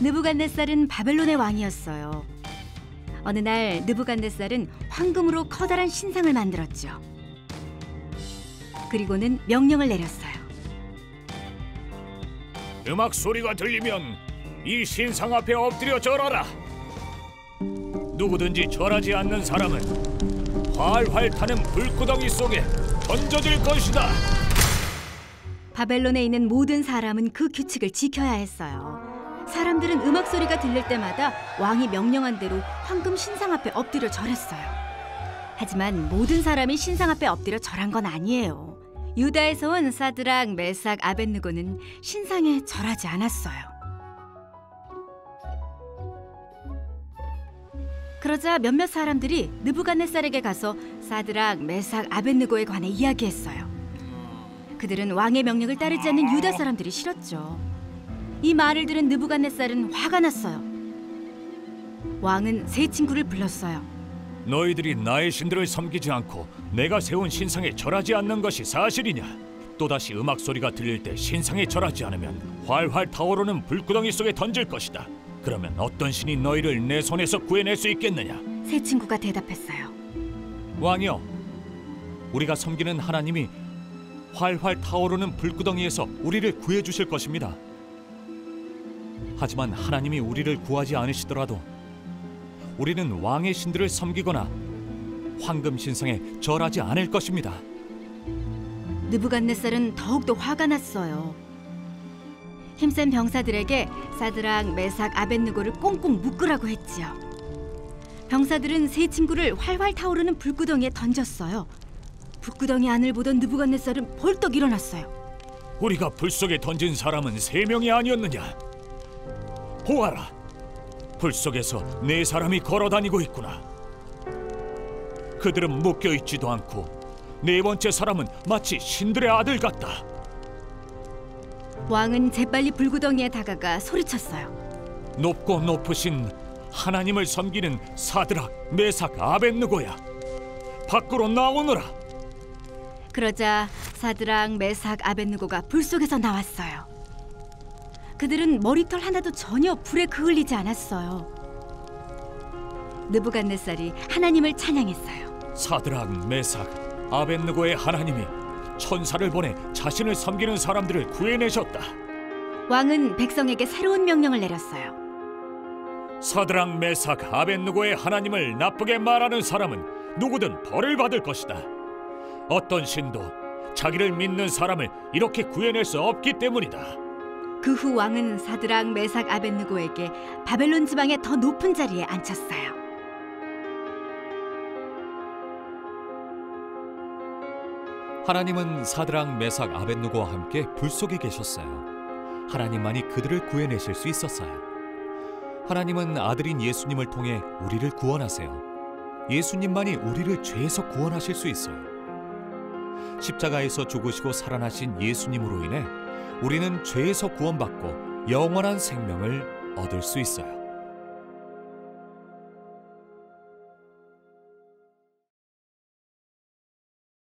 느부갓네살은 바벨론의 왕이었어요. 어느 날 느부갓네살은 황금으로 커다란 신상을 만들었죠. 그리고는 명령을 내렸어요. 음악 소리가 들리면 이 신상 앞에 엎드려 절하라. 누구든지 절하지 않는 사람은 활활 타는 불구덩이 속에 던져질 것이다. 바벨론에 있는 모든 사람은 그 규칙을 지켜야 했어요. 사람들은 음악 소리가 들릴 때마다 왕이 명령한 대로 황금 신상 앞에 엎드려 절했어요. 하지만 모든 사람이 신상 앞에 엎드려 절한 건 아니에요. 유다에서 온 사드락, 메삭, 아벤느고는 신상에 절하지 않았어요. 그러자 몇몇 사람들이 느부갓네살에게 가서 사드락, 메삭, 아벤느고에 관해 이야기했어요. 그들은 왕의 명령을 따르지 않는 유다 사람들이 싫었죠. 이 말을 들은 느부갓네살은 화가 났어요. 왕은 세 친구를 불렀어요. 너희들이 나의 신들을 섬기지 않고 내가 세운 신상에 절하지 않는 것이 사실이냐? 또다시 음악 소리가 들릴 때 신상에 절하지 않으면 활활 타오르는 불구덩이 속에 던질 것이다. 그러면 어떤 신이 너희를 내 손에서 구해낼 수 있겠느냐? 세 친구가 대답했어요. 왕이여, 우리가 섬기는 하나님이 활활 타오르는 불구덩이에서 우리를 구해 주실 것입니다. 하지만 하나님이 우리를 구하지 않으시더라도 우리는 왕의 신들을 섬기거나 황금 신상에 절하지 않을 것입니다. 느부갓네살은 더욱더 화가 났어요. 힘센 병사들에게 사드락, 메삭, 아벤느고를 꽁꽁 묶으라고 했지요. 병사들은 세 친구를 활활 타오르는 불구덩이에 던졌어요. 불구덩이 안을 보던 느부갓네살은 벌떡 일어났어요. 우리가 불 속에 던진 사람은 세 명이 아니었느냐? 보아라, 불 속에서 네 사람이 걸어 다니고 있구나. 그들은 묶여 있지도 않고 네 번째 사람은 마치 신들의 아들 같다. 왕은 재빨리 불구덩이에 다가가 소리쳤어요. 높고 높으신 하나님을 섬기는 사드락, 메삭, 아벤느고야. 밖으로 나오너라. 그러자 사드락, 메삭, 아벤느고가 불 속에서 나왔어요. 그들은 머리털 하나도 전혀 불에 그을리지 않았어요. 느부갓네살이 하나님을 찬양했어요. 사드락, 메삭, 아벤느고의 하나님이 천사를 보내 자신을 섬기는 사람들을 구해내셨다. 왕은 백성에게 새로운 명령을 내렸어요. 사드락, 메삭, 아벤느고의 하나님을 나쁘게 말하는 사람은 누구든 벌을 받을 것이다. 어떤 신도 자기를 믿는 사람을 이렇게 구해낼 수 없기 때문이다. 그 후 왕은 사드락, 메삭, 아벤느고에게 바벨론 지방의 더 높은 자리에 앉혔어요. 하나님은 사드락, 메삭, 아벤누고와 함께 불 속에 계셨어요. 하나님만이 그들을 구해내실 수 있었어요. 하나님은 아들인 예수님을 통해 우리를 구원하세요. 예수님만이 우리를 죄에서 구원하실 수 있어요. 십자가에서 죽으시고 살아나신 예수님으로 인해 우리는 죄에서 구원받고 영원한 생명을 얻을 수 있어요.